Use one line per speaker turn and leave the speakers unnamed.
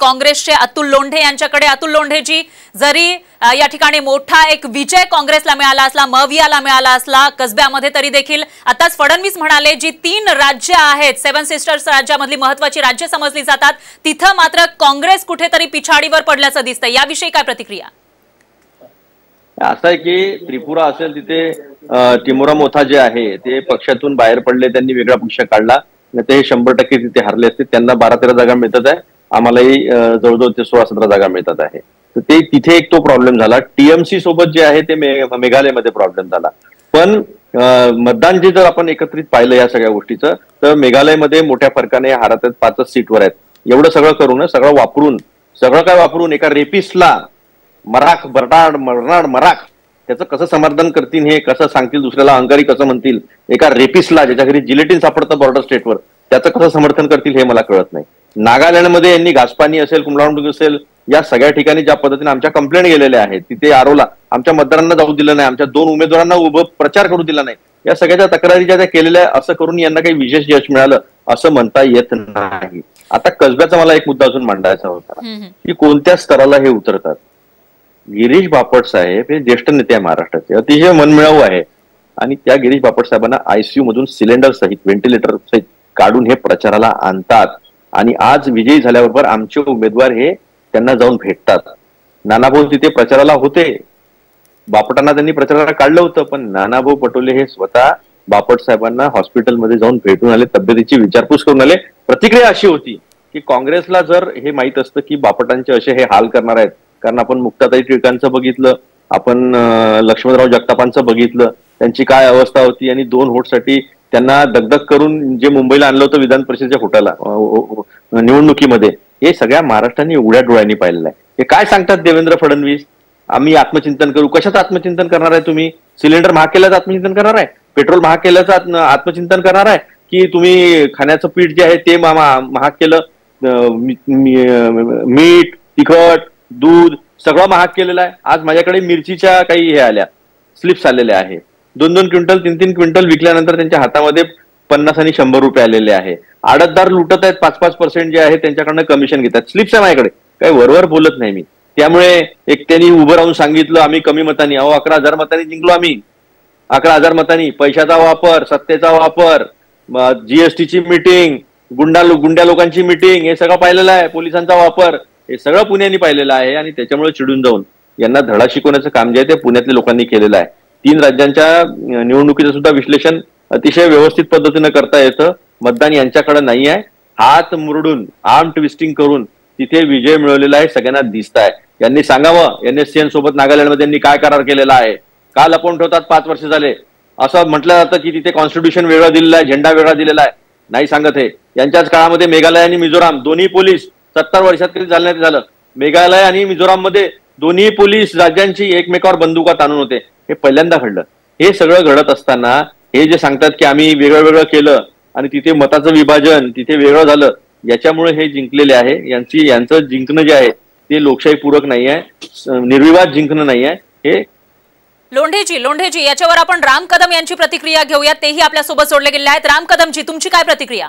काँग्रेसचे अतुल लोंढे यांच्याकडे. अतुल लोंढेजी जरी या ठिकाणी मोठा एक विजय काँग्रेसला मिळाला असला मवियाला मिळाला असला कसब्यामध्ये तरी देखील. आताच फडणवीस म्हणाले जी तीन राज्य आहेत सेव्हन सिस्टर्स राज्यामधली महत्वाची राज्य समजली जातात तिथं मात्र काँग्रेस कुठेतरी पिछाडीवर पडल्याचं दिसतंय. याविषयी काय प्रतिक्रिया?
असं आहे की त्रिपुरा असेल तिथे तिमुरा टिमोरा मोथा जे आहे ते पक्षातून बाहेर पडले त्यांनी वेगळा पक्ष काढला नाही ते शंभर टक्के तिथे हरले असते त्यांना बारा तेरा जागा मिळतात आहे. आम्हालाही जवळजवळ ते सोळा सतरा जागा मिळतात आहे. तर ते तिथे एक तो प्रॉब्लेम झाला. टीएमसी सोबत जे आहे ते मेघालयमध्ये प्रॉब्लेम झाला. पण मतदान जे जर आपण एकत्रित पाहिलं या सगळ्या गोष्टीचं तर मेघालयमध्ये मोठ्या फरकाने हारत आहेत पाचच सीटवर आहेत. एवढं सगळं करून सगळं वापरून सगळं काय वापरून एका रेपिस्टला मराख बरडाड मरणाड मराख त्याचं कसं समर्थन करतील हे कसं सांगतील दुसऱ्याला अहंकारी कसं म्हणतील एका रेपिस्टला ज्याच्या घरी जिलेटिन सापडतं बॉर्डर स्टेटवर त्याचं कसं समर्थन करतील हे मला कळत नाही. नागालँडमध्ये यांनी घासपानी असेल कुमलावंड असेल या सगळ्या ठिकाणी ज्या पद्धतीने आमच्या कंप्लेंट गेलेल्या आहेत तिथे आरोला आमच्या मतदारांना जाऊ दिलं नाही आमच्या दोन उमेदवारांना उभं प्रचार करू दिला नाही या सगळ्या ज्या तक्रारी ज्या त्या केलेल्या असं करून यांना काही विशेष यश मिळालं असं म्हणता येत नाही. आता कसब्याचा मला एक मुद्दा अजून मांडायचा होता. की कोणत्या स्तराला हे उतरतात? गिरीश बापट साहेब हे ज्येष्ठ नेते आहे महाराष्ट्राचे अतिशय मनमिळावू आहे. आणि त्या गिरीश बापट साहेबांना आयसीयू मधून सिलेंडर सहित व्हेंटिलेटर सहित काढून हे प्रचाराला आणतात. आणि आज विजयी झाल्याबरोबर आमचे उमेदवार हे त्यांना जाऊन भेटतात. नानाभाऊ तिथे प्रचाराला होते. बापटांना त्यांनी प्रचाराला काढलं होतं पण नानाभाऊ पटोले हे स्वतः बापट साहेबांना हॉस्पिटलमध्ये जाऊन भेटून आले तब्येतीची विचारपूस करून आले. प्रतिक्रिया अशी होती की काँग्रेसला जर हे माहीत असतं की बापटांचे असे हे हाल करणार आहेत कारण आपण मुक्ताताई टिळकांचं बघितलं आपण लक्ष्मणराव जगतापांचं बघितलं त्यांची काय अवस्था होती आणि दोन होटसाठी त्यांना दगदग करून जे मुंबईला आणलं होतं विधान परिषदेच्या फुटाला निवडणुकीमध्ये हे सगळ्या महाराष्ट्राने उघड्या डोळ्यांनी पाहिलेलं आहे. हे काय सांगतात देवेंद्र फडणवीस? आम्ही आत्मचिंतन करू. कशाचं आत्मचिंतन करणार आहे तुम्ही? सिलेंडर महाग केल्याचं आत्मचिंतन करणार आहे? पेट्रोल महाग केल्याचं आत्मचिंतन करणार आहे? की तुम्ही खाण्याचं पीठ जे आहे ते महाग केलं मीठ तिखट दूध सगळं महाग केलेलं आहे. आज माझ्याकडे मिरचीच्या काही हे आल्या. स्लिप्स आलेल्या आहे. दोन दोन क्विंटल तीन तीन क्विंटल विकल्यानंतर त्यांच्या हातामध्ये पन्नास आणि शंभर रुपये आलेले आहे. आडतदार लुटत आहेत पाच पाच पर्सेंट जे आहे त्यांच्याकडनं कमिशन घेतात. स्लिप्स आहे माझ्याकडे. काही वरवर बोलत नाही मी. त्यामुळे एक त्यांनी उभं राहून सांगितलं आम्ही कमी मतांनी. अहो अकरा हजार मतांनी जिंकलो आम्ही. अकरा हजार मतांनी. पैशाचा वापर सत्तेचा वापर जीएसटीची मिटिंग गुंडा लो- गुंड्या लोकांची मिटिंग हे सगळं पाहिलेलं आहे. पोलिसांचा वापर हे सगळं पुण्याने पाहिलेलं आहे आणि त्याच्यामुळे चिडून जाऊन यांना धडा शिकवण्याचं काम जे आहे ते पुण्यातल्या लोकांनी केलेलं आहे. तीन राज्यांच्या निवडणुकीचं सुद्धा विश्लेषण अतिशय व्यवस्थित पद्धतीनं करता येतं. मतदान यांच्याकडे नाही आहे. हात मुरडून आर्म ट्विस्टिंग करून तिथे विजय मिळवलेला आहे सगळ्यांना दिसत आहे यांनी सांगावं एनएससीएन सोबत नागालँडमध्ये यांनी काय करार केलेला आहे. का लपवून ठेवतात पाच वर्ष झाले. असं म्हटलं जातं की तिथे कॉन्स्टिट्यूशन वेगळा दिलेला आहे झेंडा वेगळा दिलेला आहे. नाही सांगत हे. यांच्याच काळामध्ये मेघालय आणि मिझोराम दोन्ही पोलीस सत्तर वर्षात कधी झालं नाही झालं. मेघालय आणि मिझोराममध्ये दोन्ही पोलीस राज्यांची एकमेकावर बंदुका ताणून होते. हे पहिल्यांदा घडलं. हे सगळं घडत असताना हे जे सांगतात की आम्ही वेगळं वेगळं केलं आणि तिथे मताचं विभाजन तिथे वेगळं झालं याच्यामुळे हे जिंकलेले आहे. यांची यांचं जिंकणं जे आहे ते लोकशाही पूरक नाही आहे. निर्विवाद जिंकणं नाही आहे. हे
लोंढेजी लोंढेजी याच्यावर आपण राम कदम यांची प्रतिक्रिया घेऊया. तेही आपल्यासोबत जोडले गेले आहेत. राम कदमजी तुमची काय प्रतिक्रिया?